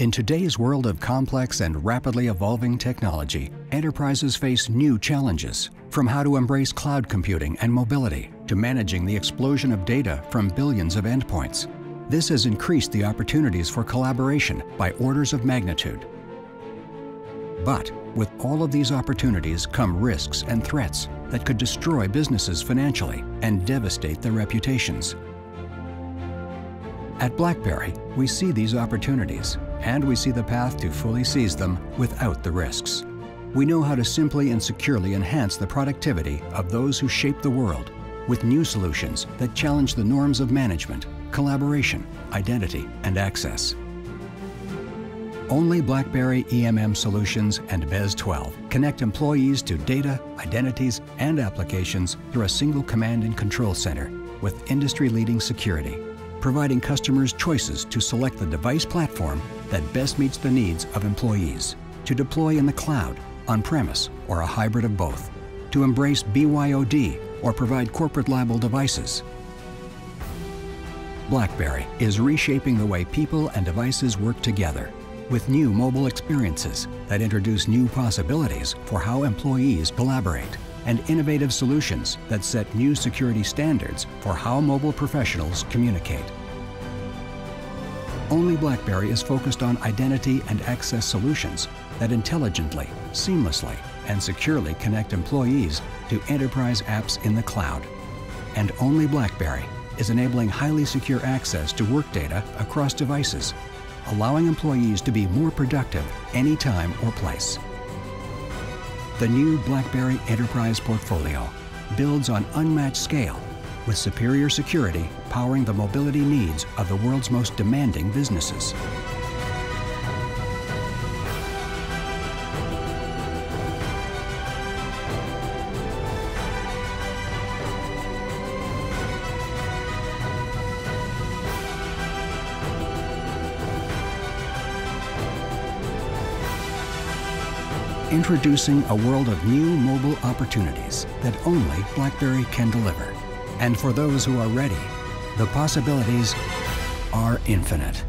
In today's world of complex and rapidly evolving technology, enterprises face new challenges, from how to embrace cloud computing and mobility to managing the explosion of data from billions of endpoints. This has increased the opportunities for collaboration by orders of magnitude. But with all of these opportunities come risks and threats that could destroy businesses financially and devastate their reputations. At BlackBerry, we see these opportunities and we see the path to fully seize them without the risks. We know how to simply and securely enhance the productivity of those who shape the world with new solutions that challenge the norms of management, collaboration, identity, and access. Only BlackBerry EMM Solutions and BES 12 connect employees to data, identities, and applications through a single command and control center with industry-leading security, providing customers choices to select the device platform that best meets the needs of employees, to deploy in the cloud, on-premise, or a hybrid of both, to embrace BYOD or provide corporate liable devices. BlackBerry is reshaping the way people and devices work together with new mobile experiences that introduce new possibilities for how employees collaborate and innovative solutions that set new security standards for how mobile professionals communicate. Only BlackBerry is focused on identity and access solutions that intelligently, seamlessly, and securely connect employees to enterprise apps in the cloud. And only BlackBerry is enabling highly secure access to work data across devices allowing employees to be more productive anytime or place. The new BlackBerry Enterprise portfolio builds on unmatched scale with superior security powering the mobility needs of the world's most demanding businesses. Introducing a world of new mobile opportunities that only BlackBerry can deliver. And for those who are ready, the possibilities are infinite.